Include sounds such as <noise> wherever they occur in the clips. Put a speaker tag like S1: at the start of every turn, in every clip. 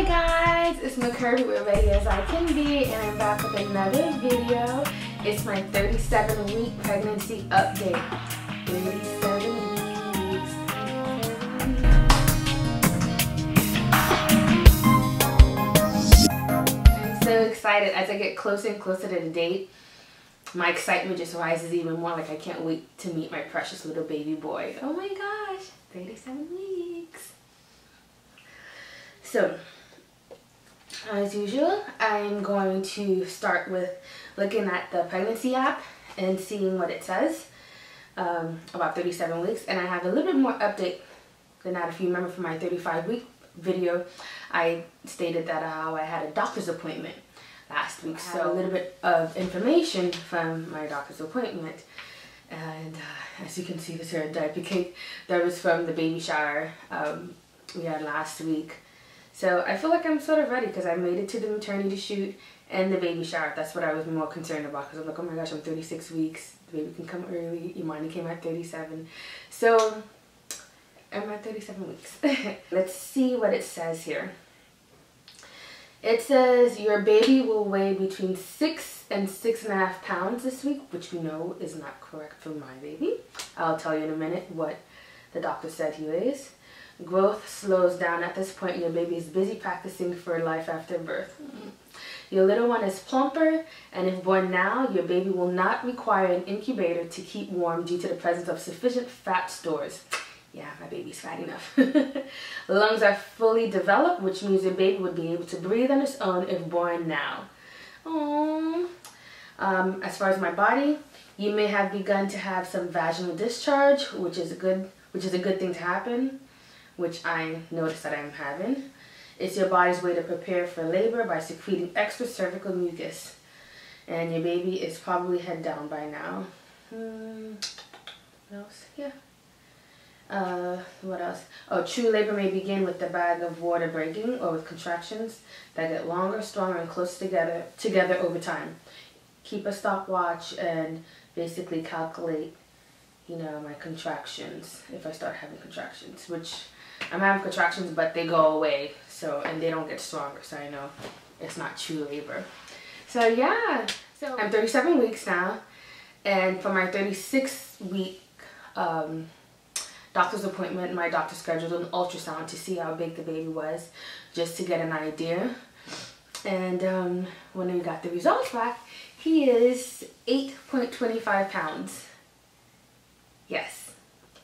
S1: Hi guys, it's me Kerbie with Ready As I Can Be and I'm back with another video. It's my 37 week pregnancy update. 37 weeks. I'm so excited as I get closer and closer to the date. My excitement just rises even more like I can't wait to meet my precious little baby boy. Oh my gosh, 37 weeks. So, as usual, I'm going to start with looking at the pregnancy app and seeing what it says um, about 37 weeks. And I have a little bit more update than that. If you remember from my 35 week video, I stated that how I had a doctor's appointment last week. So a little bit of information from my doctor's appointment. And uh, as you can see, this here cake that was from the baby shower um, we had last week. So I feel like I'm sort of ready because I made it to the maternity shoot and the baby shower. That's what I was more concerned about because I'm like, oh my gosh, I'm 36 weeks. The baby can come early. Imani came at 37. So I'm at 37 weeks. <laughs> Let's see what it says here. It says your baby will weigh between six and six and a half pounds this week, which we know is not correct for my baby. I'll tell you in a minute what the doctor said he weighs. Growth slows down at this point. Your baby is busy practicing for life after birth. Your little one is plumper, and if born now, your baby will not require an incubator to keep warm due to the presence of sufficient fat stores. Yeah, my baby's fat enough. <laughs> Lungs are fully developed, which means your baby would be able to breathe on its own if born now. Aww. Um, as far as my body, you may have begun to have some vaginal discharge, which is a good, which is a good thing to happen which I noticed that I'm having. It's your body's way to prepare for labor by secreting extra cervical mucus. And your baby is probably head down by now. Hmm, what else? Yeah. Uh, what else? Oh, true labor may begin with the bag of water breaking or with contractions that get longer, stronger, and closer together, together over time. Keep a stopwatch and basically calculate, you know, my contractions if I start having contractions, which I'm having contractions, but they go away. So, and they don't get stronger. So I know it's not true labor. So yeah, so I'm 37 weeks now. And for my 36 week um, doctor's appointment, my doctor scheduled an ultrasound to see how big the baby was, just to get an idea. And um, when we got the results back, he is 8.25 pounds. Yes.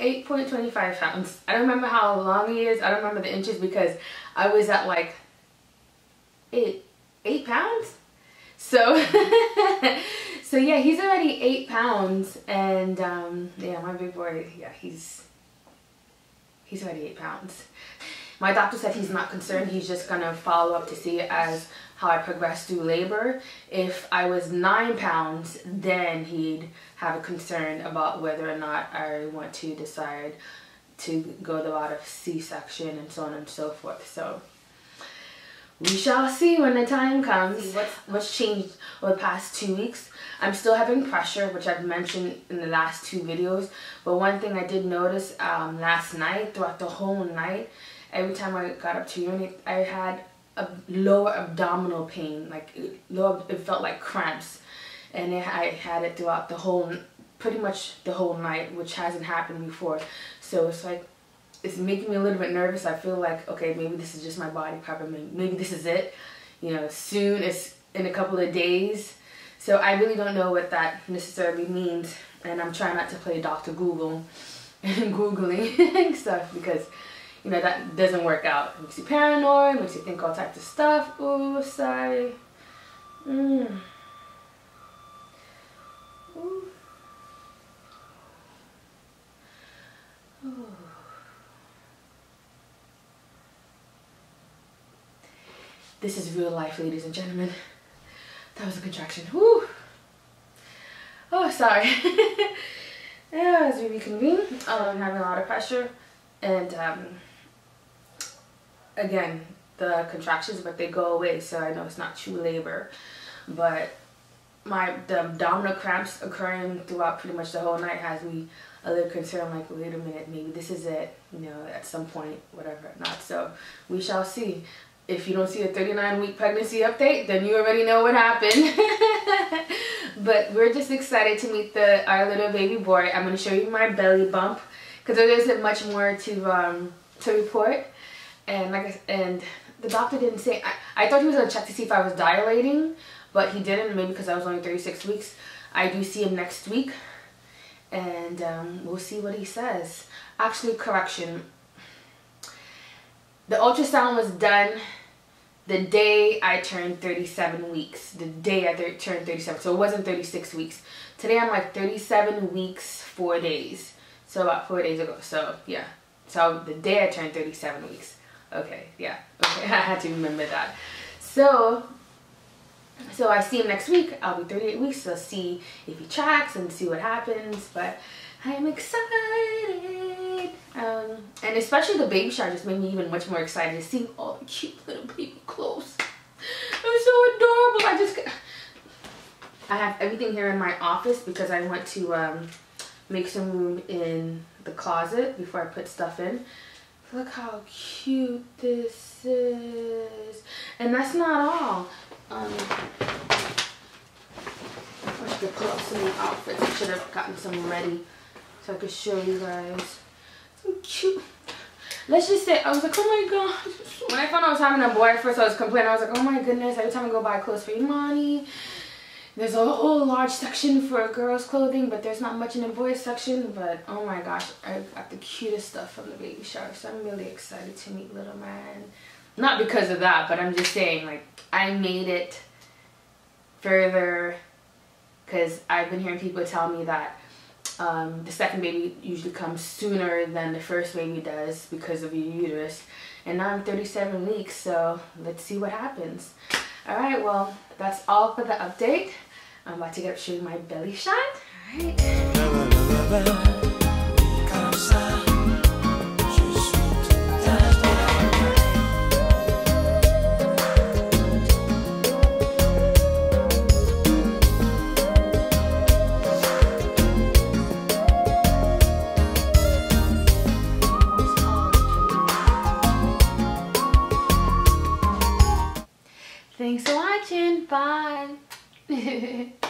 S1: 8.25 pounds. I don't remember how long he is. I don't remember the inches because I was at like eight, eight pounds. So, <laughs> so yeah, he's already eight pounds and um, yeah, my big boy, yeah, he's, he's already eight pounds. My doctor said he's not concerned. He's just to follow up to see as how I progress through labor. If I was nine pounds, then he'd have a concern about whether or not I want to decide to go the route of C-section and so on and so forth. So we shall see when the time comes what's, what's changed over the past two weeks. I'm still having pressure, which I've mentioned in the last two videos. But one thing I did notice um, last night, throughout the whole night, every time I got up to urinate, I had lower abdominal pain, like lower, it felt like cramps, and it, I had it throughout the whole, pretty much the whole night, which hasn't happened before. So it's like, it's making me a little bit nervous. I feel like, okay, maybe this is just my body. Maybe, maybe this is it. You know, soon, it's in a couple of days. So I really don't know what that necessarily means. And I'm trying not to play Dr. Google <laughs> and Googling <laughs> stuff because you know, that doesn't work out. It makes you paranoid, makes you think all types of stuff. Ooh, sorry. Mm. This is real life, ladies and gentlemen. That was a contraction. Woo! Oh, sorry. <laughs> yeah, as we reconvene, I'm having a lot of pressure and um, again, the contractions, but they go away, so I know it's not true labor. But my the abdominal cramps occurring throughout pretty much the whole night has me a little concerned, like, wait a minute, maybe this is it, you know, at some point, whatever, not. So we shall see. if you don't see a 39 week pregnancy update, then you already know what happened. <laughs> but we're just excited to meet the our little baby boy. I'm going to show you my belly bump because there isn't much more to um, to report. And like I, and the doctor didn't say. I, I thought he was to check to see if I was dilating, but he didn't. Maybe because I was only 36 weeks. I do see him next week, and um, we'll see what he says. Actually, correction. The ultrasound was done the day I turned 37 weeks. The day I turned 37. So it wasn't 36 weeks. Today I'm like 37 weeks, 4 days. So about 4 days ago. So yeah. So the day I turned 37 weeks. Okay, yeah. Okay, <laughs> I had to remember that. So, so I see him next week. I'll be 38 weeks. So see if he tracks and see what happens. But I'm excited. Um, and especially the baby shower just made me even much more excited to see all the cute little baby clothes. Was so adorable. I just, I have everything here in my office because I want to um, make some room in the closet before I put stuff in. Look how cute this is. And that's not all. Um, I should pull up some outfits. I should have gotten some ready so I could show you guys. So cute. Let's just say, I was like, oh my god. When I found out I was having a boy at first, I was complaining. I was like, oh my goodness, every time I go buy clothes for Imani, there's a whole large section for girls clothing, but there's not much in the boys section. But oh my gosh, I got the cutest stuff from the baby shower. So I'm really excited to meet little man. Not because of that, but I'm just saying like I made it further because I've been hearing people tell me that um, the second baby usually comes sooner than the first baby does because of your uterus. And now I'm 37 weeks, so let's see what happens. All right, well, that's all for the update. I'm about to get up show you my belly shot. All
S2: Tschüss. <laughs>